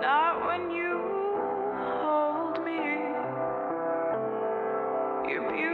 not when you hold me. You're beautiful.